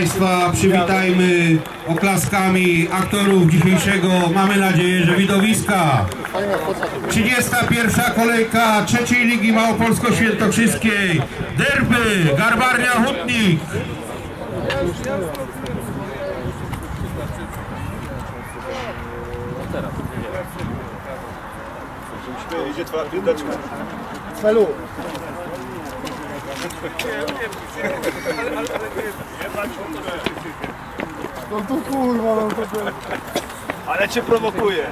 proszę Państwa, przywitajmy oklaskami aktorów dzisiejszego, mamy nadzieję, że widowiska. 31. kolejka trzeciej Ligi Małopolsko-Świętokrzyskiej. Derby, Garbarnia Hutnik. Idzie twoja piłeczka. Celu. No to kurwa, no to kurwa. Ale cię prowokuje.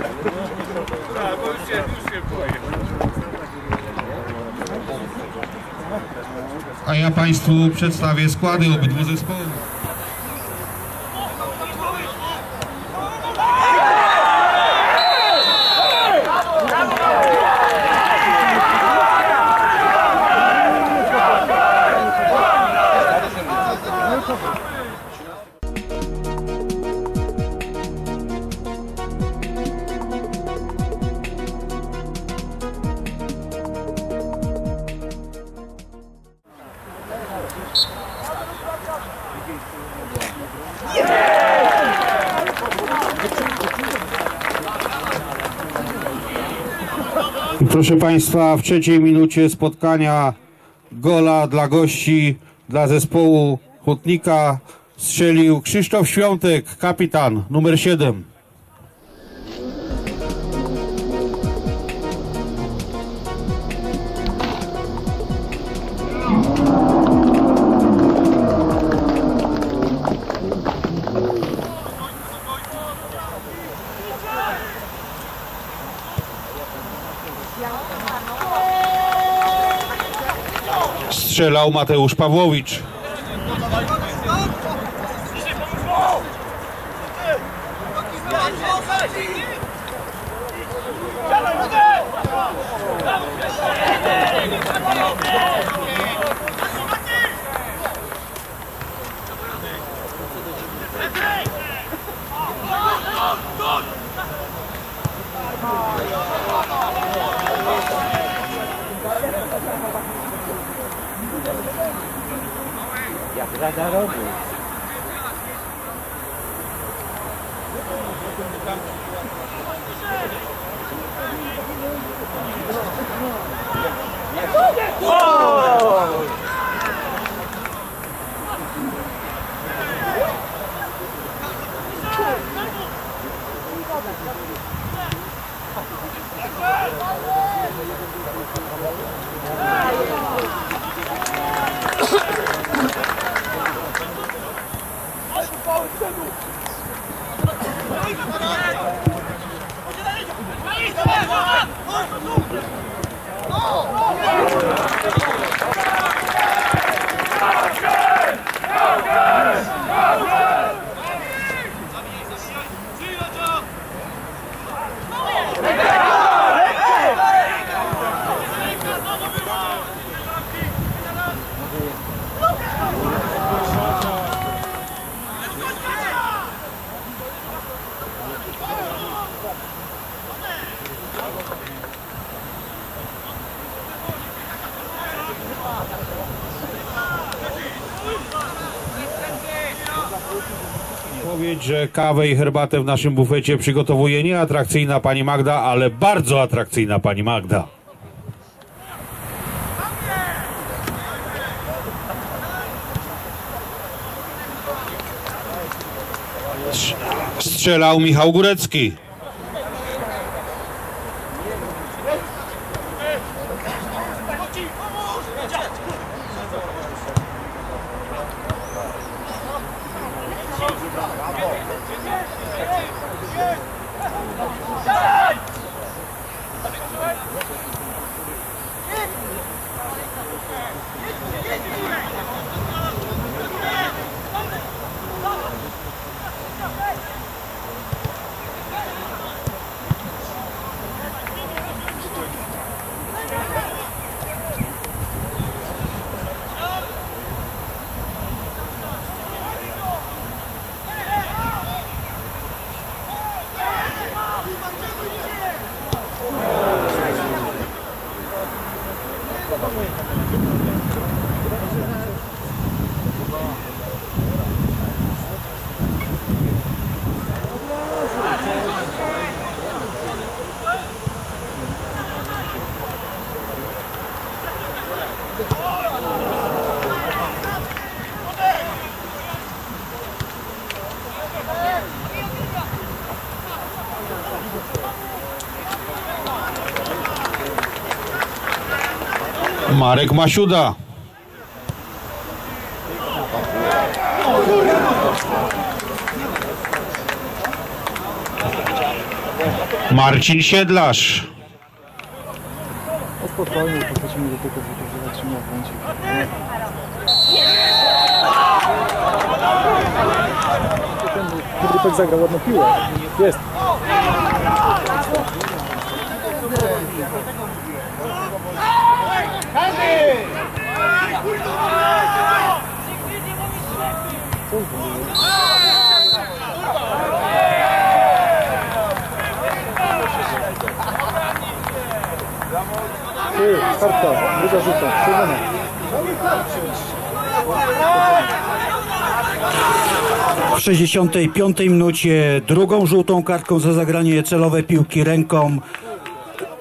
A ja Państwu przedstawię składy obydwu zespołów. I proszę Państwa, w trzeciej minucie spotkania gola dla gości, dla zespołu Hutnika strzelił Krzysztof Świątek, kapitan numer 7. Strzelał Mateusz Pawłowicz. За дорогу. Oh! Powiedz, że kawę i herbatę w naszym bufecie przygotowuje nie atrakcyjna pani Magda, ale bardzo atrakcyjna pani Magda. Strz- Strzelał Michał Górecki. Oh! Marek Masiuda. Marcin Siedlarz. O spokojnie, popatrzymy do tego, że zobaczymy jak będzie. Kudrypek zagrał ładną piłę. Jest. Ty, kartka, druga rzuta. W 65 minucie drugą żółtą kartką za zagranie celowe piłki ręką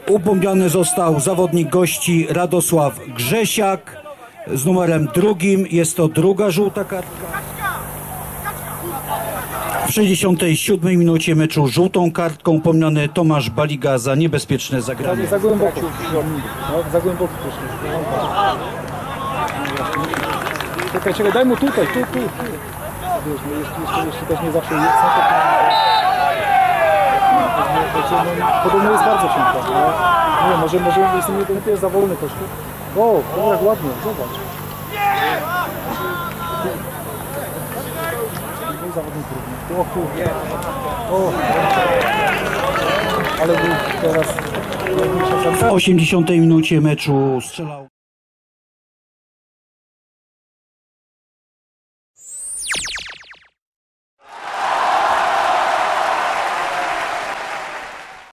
upomniany został zawodnik gości Radosław Grzesiak z numerem drugim. Jest to druga żółta kartka. W 67 minucie meczu żółtą kartką pomniony Tomasz Baliga za niebezpieczne zagranie. Za głęboko. No, za głęboko. Czekaj, czekaj, daj mu tutaj, tu, tu, tu. Jeszcze, no, też nie zawsze jest. No, podobno jest bardzo cienko. No, nie, może, może jestem nie, nie, nie, nie, o, komórek ładny, zobacz. Był zawodnik trudny. O kurde. O. Ale był teraz... W 80 minucie meczu strzelał...